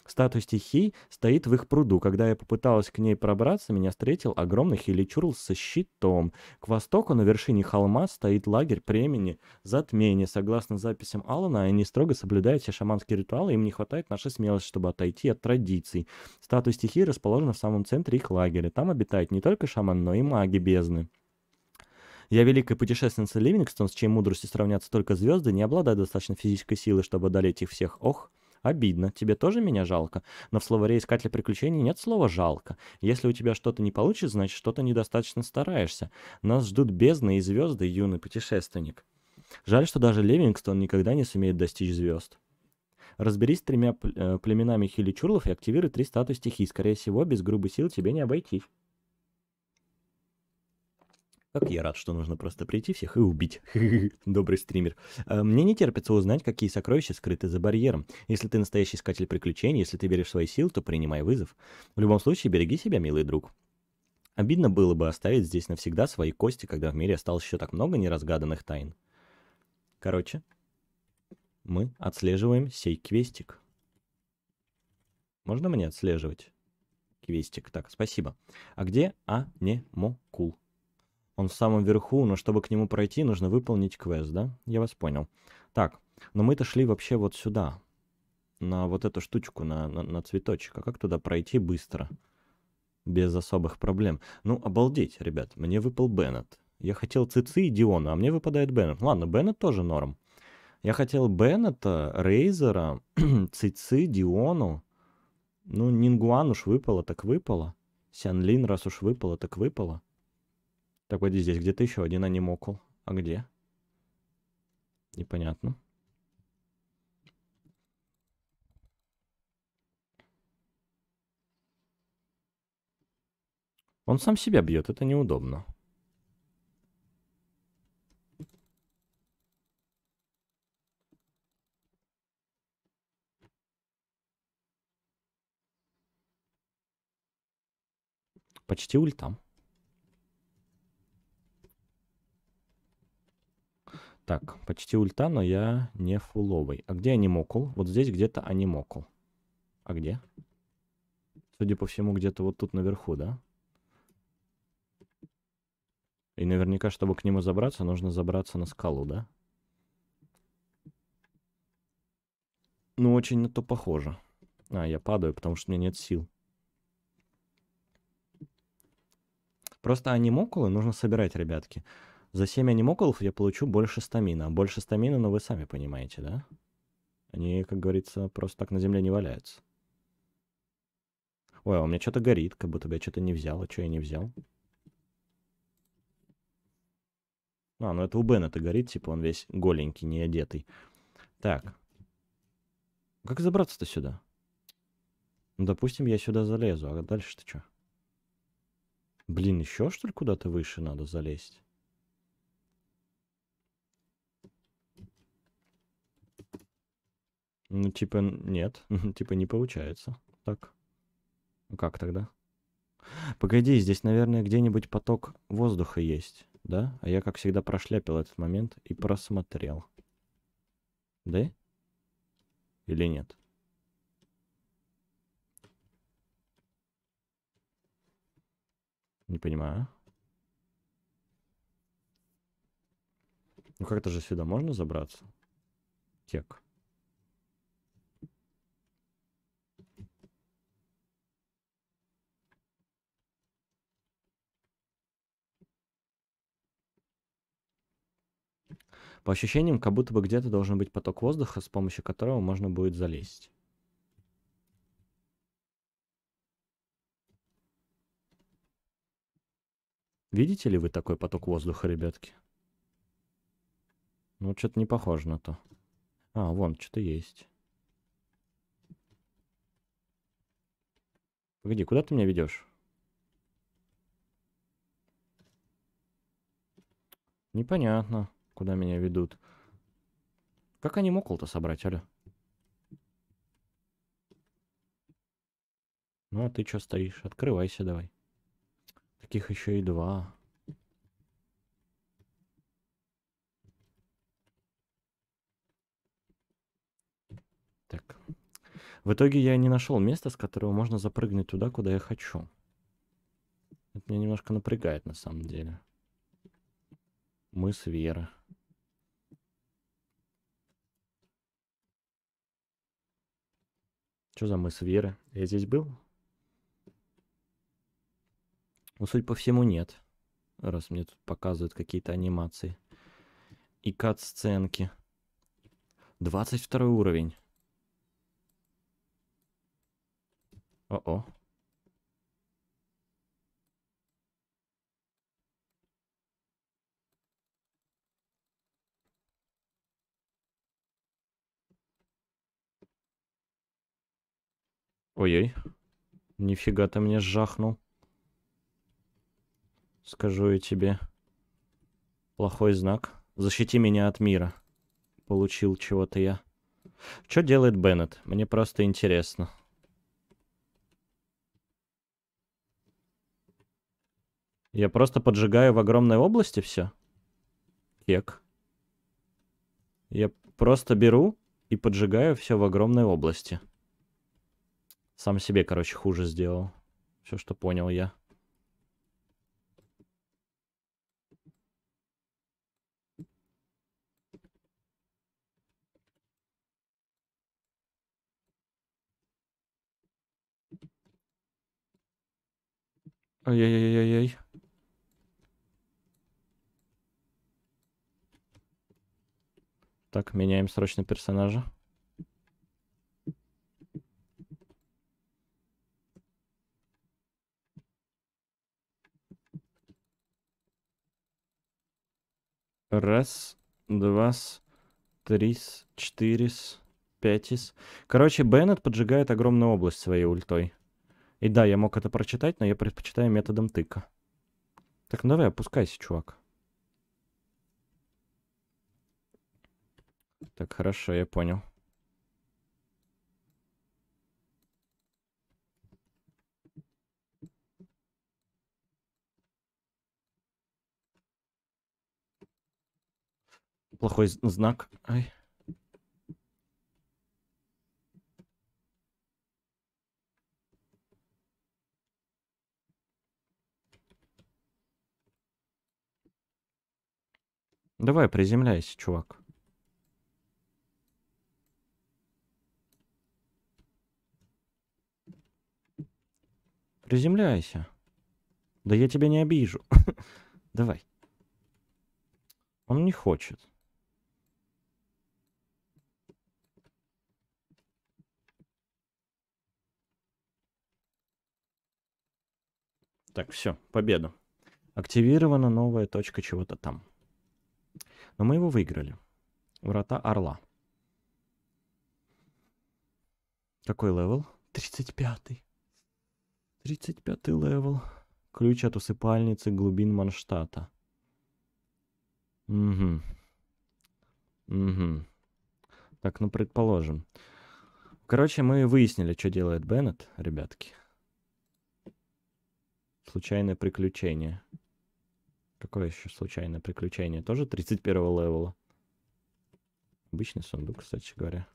Статуя стихий стоит в их пруду. Когда я попыталась к ней пробраться, меня встретил огромный хиличурл со щитом. К востоку на вершине холма стоит лагерь племени затмения. Согласно записям Алана, они строго соблюдают все шаманские ритуалы, им не хватает нашей смелости, чтобы отойти от традиций. Статуя стихии расположена в самом центре их лагеря. Там обитают не только шаман, но и маги бездны. Я великая путешественница Ливингстон, с чьей мудростью сравнятся только звезды, не обладаю достаточно физической силы, чтобы одолеть их всех. Ох, Обидно. Тебе тоже меня жалко? Но в словаре искателя приключений нет слова «жалко». Если у тебя что-то не получится, значит, что-то недостаточно стараешься. Нас ждут бездны и звезды, юный путешественник. Жаль, что даже Ливингстон никогда не сумеет достичь звезд. Разберись с тремя э, племенами хиличурлов и активируй три статуи стихий. Скорее всего, без грубой силы тебе не обойтись. Как я рад, что нужно просто прийти всех и убить. (laughs) Добрый стример. А, мне не терпится узнать, какие сокровища скрыты за барьером. Если ты настоящий искатель приключений, если ты веришь в свои силы, то принимай вызов. В любом случае, береги себя, милый друг. Обидно было бы оставить здесь навсегда свои кости, когда в мире осталось еще так много неразгаданных тайн. Короче, мы отслеживаем сей квестик. Можно мне отслеживать? Квестик. Так, спасибо. А где Анемокул? Он в самом верху, но чтобы к нему пройти, нужно выполнить квест, да? Я вас понял. Так, но мы-то шли вообще вот сюда. На вот эту штучку, на, на, на цветочек. А как туда пройти быстро? Без особых проблем. Ну, обалдеть, ребят. Мне выпал Беннет. Я хотел Цици и Диона, а мне выпадает Беннет. Ладно, Беннет тоже норм. Я хотел Беннета, Рейзера, (clears throat) Цици, Диону. Ну, Нингуан уж выпало, так выпало. Сянлин, раз уж выпало, так выпало. Так, вот здесь где-то еще один анимокул. А где? Непонятно. Он сам себя бьет, это неудобно. Почти ультам. Так, почти ульта, но я не фуловый. А где анимокул? Вот здесь где-то анимокул. А где? Судя по всему, где-то вот тут наверху, да? И наверняка, чтобы к нему забраться, нужно забраться на скалу, да? Ну, очень на то похоже. А, я падаю, потому что у меня нет сил. Просто анимокулы нужно собирать, ребятки. За 7 анимокулов я получу больше стамина. Больше стамина, но вы сами понимаете, да? Они, как говорится, просто так на земле не валяются. Ой, а у меня что-то горит, как будто бы я что-то не взял. А что я не взял? А, ну это у Бена это горит, типа он весь голенький, не одетый. Так. Как забраться-то сюда? Ну, допустим, я сюда залезу, а дальше-то что? Блин, еще что ли куда-то выше надо залезть? Ну, типа, нет. (laughs) типа, не получается. Так. Ну, как тогда? Погоди, здесь, наверное, где-нибудь поток воздуха есть, да? А я, как всегда, прошляпил этот момент и просмотрел. Да? Или нет? Не понимаю. Ну как-то же сюда можно забраться? Кек. По ощущениям, как будто бы где-то должен быть поток воздуха, с помощью которого можно будет залезть. Видите ли вы такой поток воздуха, ребятки? Ну, что-то не похоже на то. А, вон, что-то есть. Погоди, куда ты меня ведешь? Непонятно куда меня ведут. Как они мокол-то собрать, алё? Ну, а ты что стоишь? Открывайся давай. Таких еще и два. Так. В итоге я не нашел места, с которого можно запрыгнуть туда, куда я хочу. Это меня немножко напрягает на самом деле. Мы с Вера. Что за мыс Веры? Я здесь был? Ну, судя по всему, нет. Раз мне тут показывают какие-то анимации. И кат-сценки. 22 уровень. О-о. Ой-ой. Нифига ты мне сжахнул. Скажу я тебе. Плохой знак. Защити меня от мира. Получил чего-то я. Что делает Беннет? Мне просто интересно. Я просто поджигаю в огромной области все? Кек. Я просто беру и поджигаю все в огромной области. Сам себе, короче, хуже сделал. Все, что понял я. Ой-ой-ой-ой-ой. Так, меняем срочно персонажа. Раз, два, три, четыре, пять. Короче, Беннет поджигает огромную область своей ультой. И да, я мог это прочитать, но я предпочитаю методом тыка. Так, ну давай, опускайся, чувак. Так, хорошо, я понял. Плохой знак. Ай. Давай, приземляйся, чувак. Приземляйся. Да я тебя не обижу. (laughs) Давай. Он не хочет. Так, все, победа. Активирована новая точка чего-то там. Но мы его выиграли. Врата Орла. Какой level? 35-й. 35 level. Ключ от усыпальницы глубин Мондштадта. Угу. Угу. Так, ну предположим. Короче, мы выяснили, что делает Беннет, ребятки. Случайное приключение. Какое еще случайное приключение? Тоже 31 левела. Обычный сундук, кстати говоря.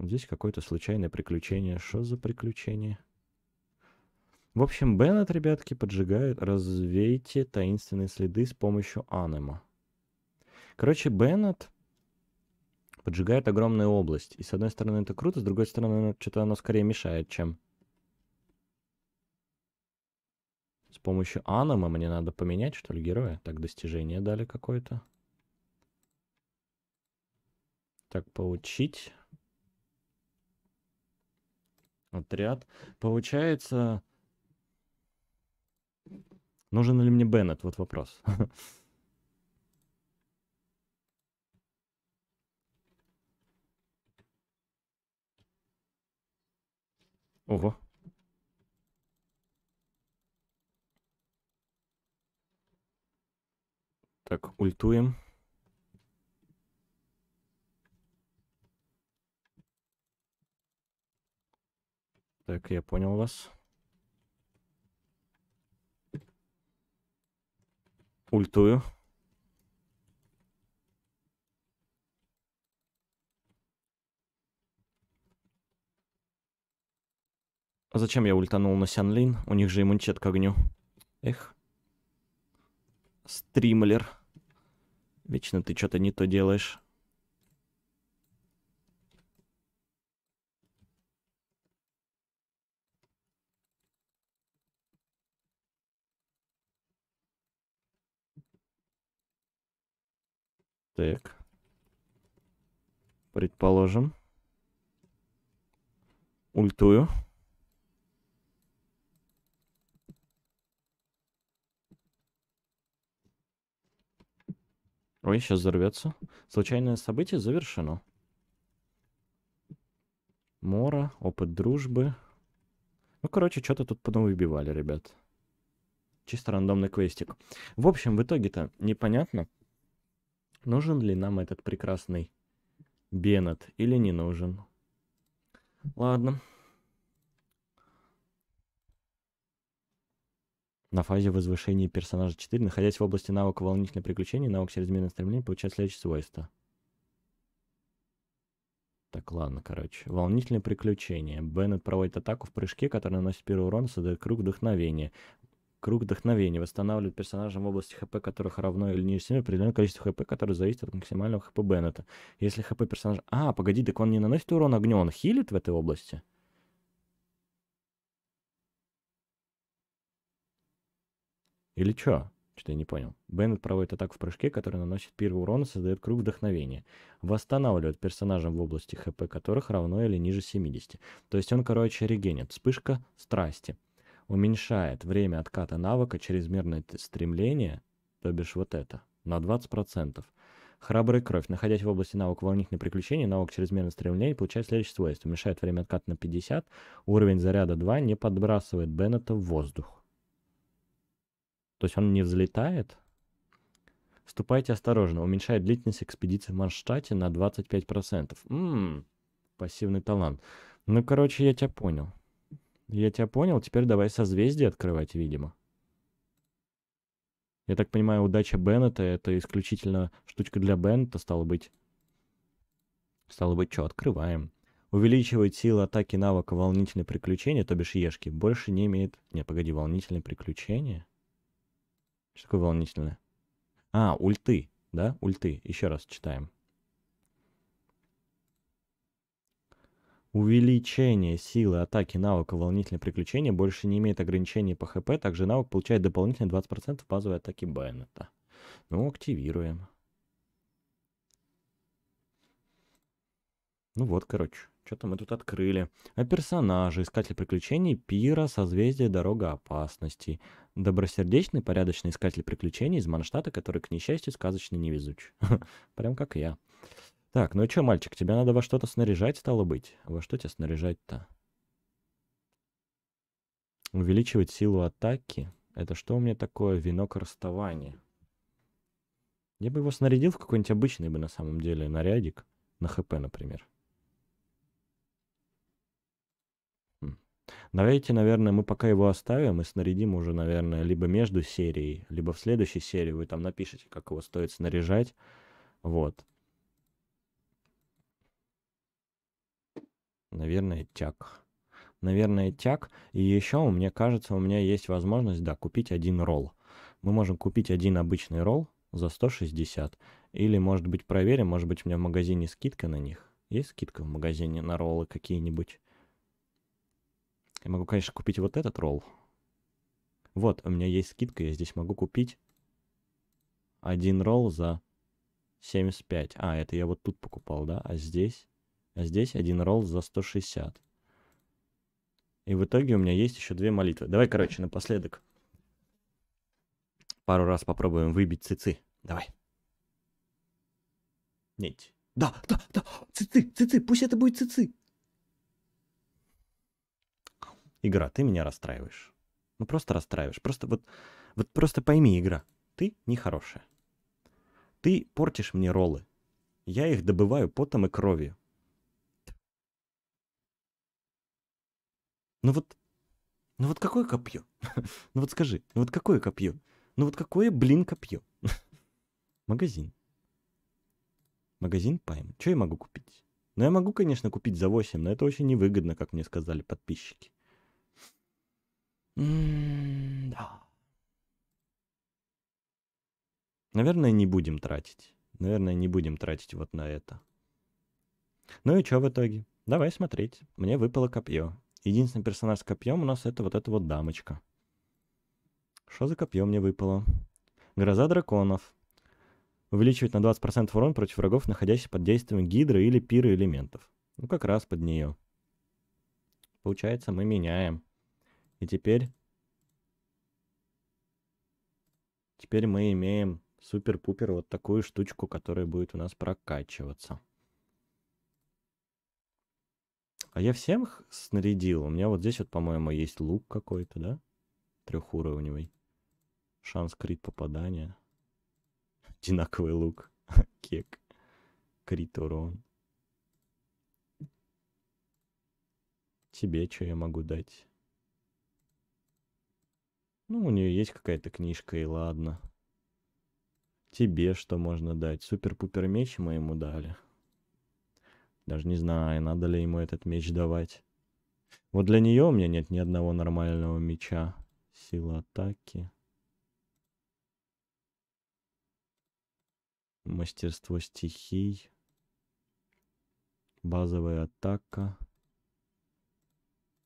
Здесь какое-то случайное приключение. Что за приключение? В общем, Беннет, ребятки, поджигает «Развейте таинственные следы с помощью анема». Короче, Беннет поджигает огромную область. И с одной стороны это круто, с другой стороны что-то оно скорее мешает, чем... С помощью анема мне надо поменять, что ли, героя? Так, достижение дали какое-то. Так, получить отряд. Получается, нужен ли мне Беннет? Вот вопрос. (laughs) Ого. Так, ультуем. Так, я понял вас. Ультую. А зачем я ультанул на Сянлин? У них же иммунитет к огню. Эх. Стримлер. Вечно ты что-то не то делаешь. Так. Предположим. Ультую. Ой, сейчас взорвется. Случайное событие завершено. Мора, опыт дружбы. Ну, короче, что-то тут понавыбивали, ребят. Чисто рандомный квестик. В общем, в итоге-то непонятно, нужен ли нам этот прекрасный Беннет или не нужен. Ладно. На фазе возвышения персонажа 4, находясь в области навыка волнительное приключение, навык чрезмерное стремление получает следующее свойство. Так, ладно, короче. Волнительное приключение. Беннет проводит атаку в прыжке, который наносит первый урон, создает круг вдохновения. Круг вдохновения восстанавливает персонажа в области ХП, которых равно или ниже 7, определенное количество ХП, которое зависит от максимального ХП Беннета. Если ХП персонажа... А, погоди, так он не наносит урон огню, он хилит в этой области? Или чё? Что-то я не понял. Беннет проводит атаку в прыжке, который наносит первый урон и создает круг вдохновения. Восстанавливает персонажам в области ХП которых равно или ниже 70. То есть он, короче, регенит. Вспышка страсти. Уменьшает время отката навыка чрезмерное стремление, то бишь вот это, на 20%. Храбрая кровь. Находясь в области навыка волнительные приключения, навык чрезмерное стремление получает следующее свойство. Уменьшает время отката на 50. Уровень заряда 2 не подбрасывает Беннета в воздух. То есть он не взлетает. Ступайте осторожно. Уменьшает длительность экспедиции в Манштате на 25%. Ммм, пассивный талант. Ну, короче, я тебя понял. Я тебя понял. Теперь давай созвездие открывать, видимо. Я так понимаю, удача Беннета — это исключительно штучка для Беннета, стало быть. Стало быть, что, открываем. Увеличивает силу атаки навыка волнительные приключения, то бишь ешки. Больше не имеет... Не, погоди, волнительные приключения? Что такое волнительное? А, ульты, да? Ульты. Еще раз читаем. Увеличение силы атаки навыка волнительное приключение больше не имеет ограничений по хп, также навык получает дополнительные 20% базовой атаки Байонета. Ну, активируем. Ну вот, короче. Что-то мы тут открыли. А персонажи, искатель приключений, пира, созвездие, дорога опасностей. Добросердечный, порядочный искатель приключений из Манштата, который, к несчастью, сказочно невезуч. (laughs) Прям как я. Так, ну и что, мальчик, тебе надо во что-то снаряжать, стало быть? Во что тебя снаряжать-то? Увеличивать силу атаки? Это что у меня такое? Венок расставания. Я бы его снарядил в какой-нибудь обычный бы на самом деле нарядик. На ХП, например. Давайте, наверное, мы пока его оставим и снарядим уже, наверное, либо между серией, либо в следующей серии вы там напишите, как его стоит снаряжать. Вот. Наверное, тяг. Наверное, тяг. И еще, мне кажется, у меня есть возможность, да, купить один ролл. Мы можем купить один обычный ролл за 160. Или, может быть, проверим, может быть, у меня в магазине скидка на них. Есть скидка в магазине на роллы какие-нибудь? Я могу, конечно, купить вот этот ролл. Вот, у меня есть скидка, я здесь могу купить один ролл за 75. А, это я вот тут покупал, да? А здесь? А здесь один ролл за 160. И в итоге у меня есть еще две молитвы. Давай, короче, напоследок пару раз попробуем выбить цицы. Давай. Нет. Да, да, да, цицы, цицы, пусть это будет цицы. Игра, ты меня расстраиваешь. Ну просто расстраиваешь. Просто вот, вот просто пойми, игра, ты нехорошая. Ты портишь мне роллы. Я их добываю потом и кровью. Ну вот, ну вот какое копье? (laughs) ну вот скажи, ну вот какое копье? Ну вот какое, блин, копье? (laughs) Магазин. Магазин Пайм. Что я могу купить? Ну я могу, конечно, купить за 8, но это очень невыгодно, как мне сказали подписчики. Да. Наверное, не будем тратить. Наверное, не будем тратить вот на это. Ну и что в итоге? Давай смотреть. Мне выпало копье. Единственный персонаж с копьем у нас это вот эта вот дамочка. Что за копье мне выпало? Гроза драконов. Увеличивает на 20% урон против врагов, находящихся под действием гидры или пиры элементов. Ну, как раз под нее. Получается, мы меняем. И теперь... Теперь мы имеем супер-пупер вот такую штучку, которая будет у нас прокачиваться. А я всем их снарядил. У меня вот здесь вот, по-моему, есть лук какой-то, да? Трехуровневый. Шанс крит попадания. Одинаковый лук. (laughs) Кек. Крит урон. Тебе что я могу дать? Ну, у нее есть какая-то книжка, и ладно. Тебе что можно дать? Супер-пупер меч мы ему дали. Даже не знаю, надо ли ему этот меч давать. Вот для нее у меня нет ни одного нормального меча. Сила атаки. Мастерство стихий. Базовая атака.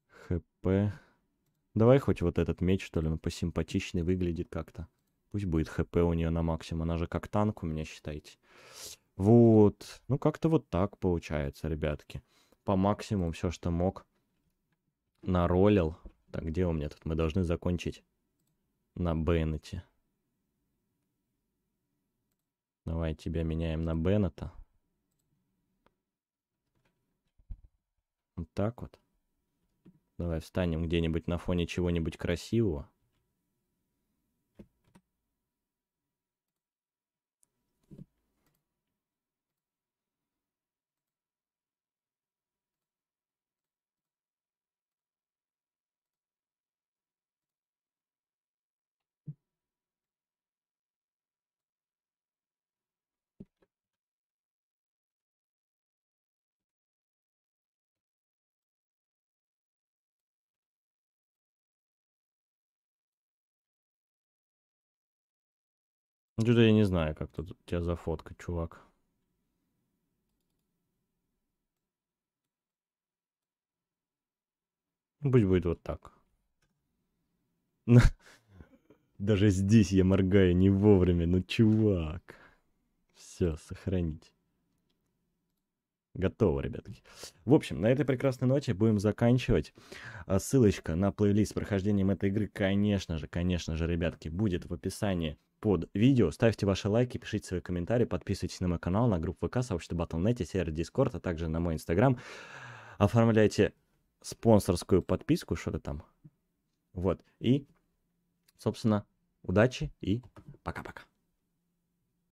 ХП. Давай хоть вот этот меч, что ли, он посимпатичнее выглядит как-то. Пусть будет ХП у нее на максимум. Она же как танк у меня, считайте. Вот. Ну, как-то вот так получается, ребятки. По максимуму все, что мог. Наролил. Так, где у меня тут? Мы должны закончить на Беннете. Давай тебя меняем на Беннета. Вот так вот. Давай встанем где-нибудь на фоне чего-нибудь красивого. Что-то я не знаю, как тут тебя зафоткать, чувак. Пусть будет вот так. (laughs) Даже здесь я моргаю не вовремя, ну чувак. Все, сохранить. Готово, ребятки. В общем, на этой прекрасной ноте будем заканчивать. А ссылочка на плейлист с прохождением этой игры, конечно же, конечно же, ребятки, будет в описании под видео. Ставьте ваши лайки, пишите свои комментарии, подписывайтесь на мой канал, на группу ВК, сообщество Battle.net, сервер Discord, а также на мой инстаграм. Оформляйте спонсорскую подписку, что-то там. Вот. И, собственно, удачи и пока-пока.